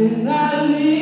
When I leave